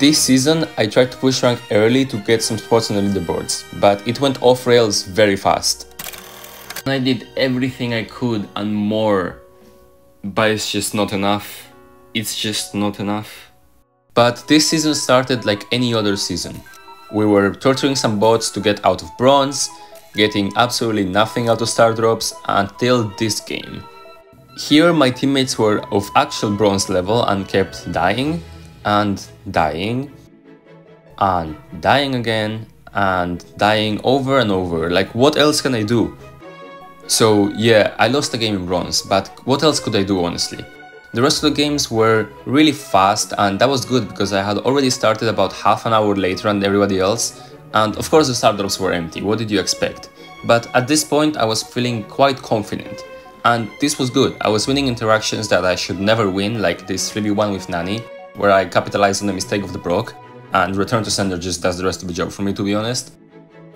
This season, I tried to push rank early to get some spots on the leaderboards, but it went off rails very fast. I did everything I could and more, but it's just not enough. It's just not enough. But this season started like any other season. We were torturing some bots to get out of bronze, getting absolutely nothing out of star drops until this game. Here my teammates were of actual bronze level and kept dying, and dying, and dying again, and dying over and over. Like what else can I do? So yeah, I lost the game in bronze, but what else could I do honestly? The rest of the games were really fast and that was good because I had already started about half an hour later than everybody else and of course the star drops were empty, what did you expect? But at this point I was feeling quite confident and this was good. I was winning interactions that I should never win like this 3v1 with Nani where I capitalized on the mistake of the proc and return to sender just does the rest of the job for me to be honest.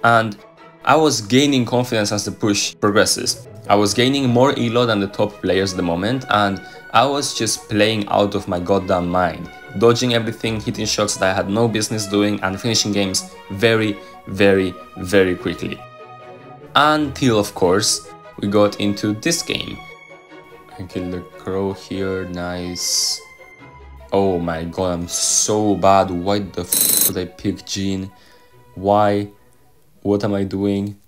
And I was gaining confidence as the push progresses. I was gaining more elo than the top players at the moment and I was just playing out of my goddamn mind, dodging everything, hitting shots that I had no business doing and finishing games very, very, very quickly. Until of course, we got into this game. I killed the crow here, nice. Oh my god, I'm so bad, why the f did I pick Gene? Why? What am I doing?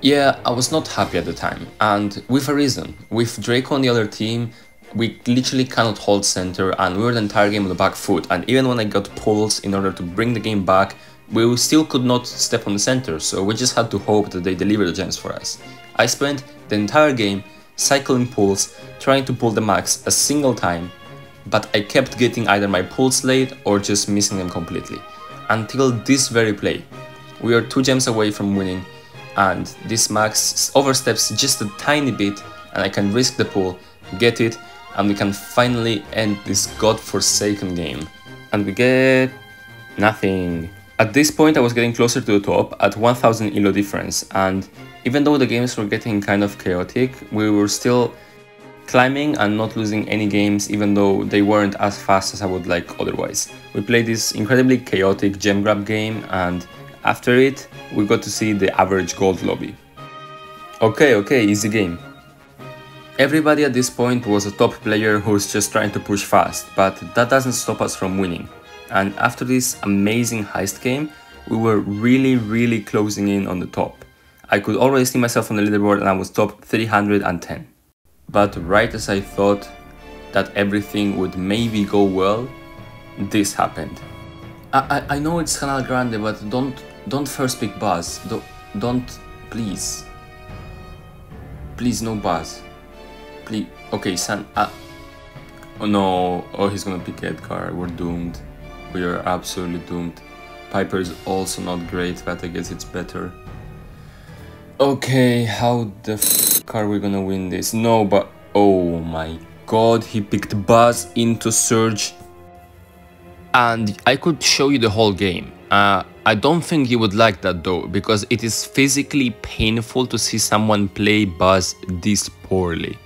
Yeah, I was not happy at the time, and with a reason. With Draco on the other team, we literally cannot hold center and we were the entire game on the back foot and even when I got pulls in order to bring the game back, we still could not step on the center, so we just had to hope that they delivered the gems for us. I spent the entire game cycling pulls, trying to pull the max a single time, but I kept getting either my pulls late or just missing them completely. Until this very play. We are 2 gems away from winning and this max oversteps just a tiny bit and I can risk the pull, get it, and we can finally end this god-forsaken game. And we get... nothing. At this point I was getting closer to the top at 1000 elo difference and even though the games were getting kind of chaotic, we were still climbing and not losing any games even though they weren't as fast as I would like otherwise. We played this incredibly chaotic gem grab game and after it, we got to see the average gold lobby. Okay, okay, easy game. Everybody at this point was a top player who's just trying to push fast, but that doesn't stop us from winning. And after this amazing heist game, we were really, really closing in on the top. I could already see myself on the leaderboard and I was top 310. But right as I thought that everything would maybe go well, this happened. I, I, I know it's Canal Grande, but don't don't first pick Buzz. Don't, don't, please. Please, no Buzz. Please. Okay, San. Uh, oh no. Oh, he's gonna pick Edgar. We're doomed. We are absolutely doomed. Piper is also not great, but I guess it's better. Okay, how the f are we gonna win this? No, but. Oh my god, he picked Buzz into Surge. And I could show you the whole game. Uh, I don't think you would like that though, because it is physically painful to see someone play Buzz this poorly.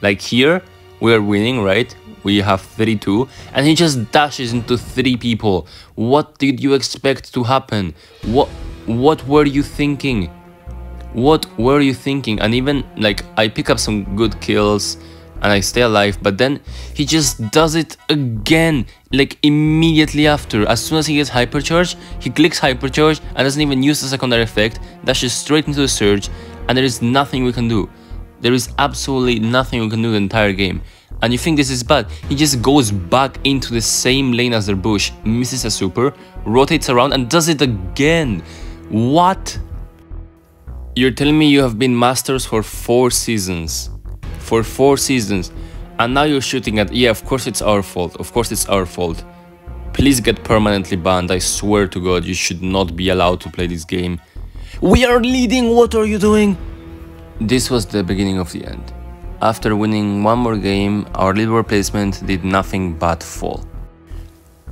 Like here, we are winning, right? We have 32, and he just dashes into three people. What did you expect to happen? What what were you thinking? What were you thinking? And even like I pick up some good kills, and I stay alive, but then he just does it again, like immediately after. As soon as he gets hypercharge, he clicks hypercharge and doesn't even use the secondary effect, dashes straight into the surge, and there is nothing we can do. There is absolutely nothing we can do the entire game. And you think this is bad, he just goes back into the same lane as their bush, misses a super, rotates around and does it again. What? You're telling me you have been masters for 4 seasons. For four seasons. And now you're shooting at yeah of course it's our fault. Of course it's our fault. Please get permanently banned. I swear to god you should not be allowed to play this game. We are leading. What are you doing? This was the beginning of the end. After winning one more game our leaderboard placement did nothing but fall.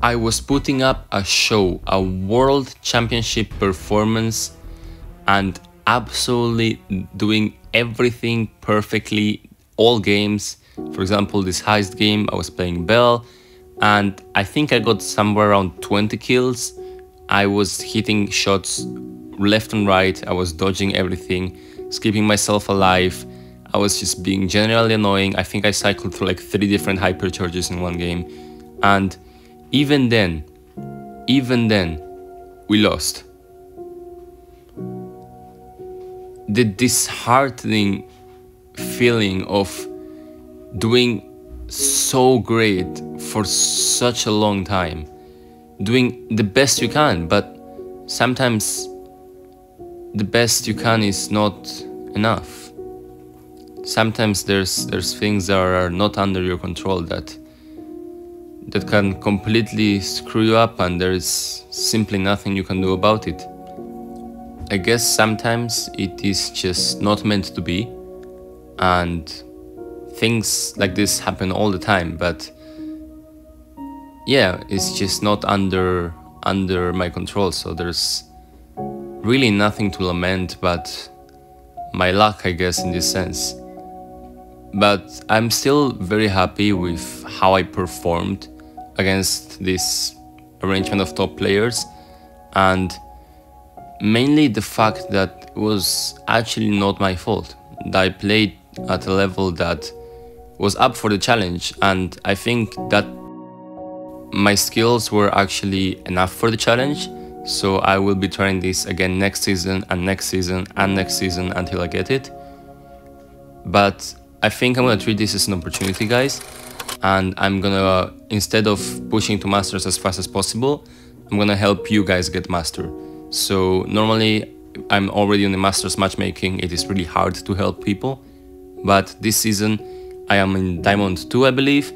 I was putting up a show a world championship performance and absolutely doing everything perfectly all games. For example, this heist game, I was playing Belle, and I think I got somewhere around 20 kills. I was hitting shots left and right, I was dodging everything, keeping myself alive. I was just being generally annoying. I think I cycled through like three different hypercharges in one game. And even then, even then, we lost. The disheartening feeling of doing so great for such a long time, doing the best you can, but sometimes the best you can is not enough. Sometimes there's there's things that are not under your control that that can completely screw you up and there is simply nothing you can do about it. I guess sometimes it is just not meant to be and things like this happen all the time but yeah it's just not under under my control so there's really nothing to lament but my luck i guess in this sense. But i'm still very happy with how i performed against this arrangement of top players and mainly the fact that it was actually not my fault i played at a level that was up for the challenge and I think that my skills were actually enough for the challenge. So I will be trying this again next season and next season and next season until I get it. But I think I'm gonna treat this as an opportunity guys. And I'm gonna instead of pushing to masters as fast as possible I'm gonna help you guys get master so normally I'm already on the masters matchmaking it is really hard to help people but this season I am in Diamond 2, I believe,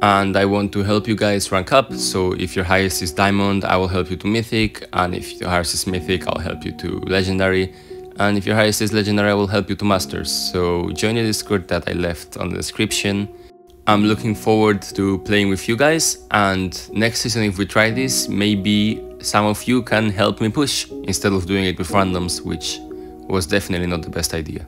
and I want to help you guys rank up. So if your highest is Diamond, I will help you to Mythic, and if your highest is Mythic, I'll help you to Legendary, and if your highest is Legendary, I will help you to Masters. So join the Discord that I left on the description. I'm looking forward to playing with you guys, and next season if we try this, maybe some of you can help me push, instead of doing it with randoms, which was definitely not the best idea.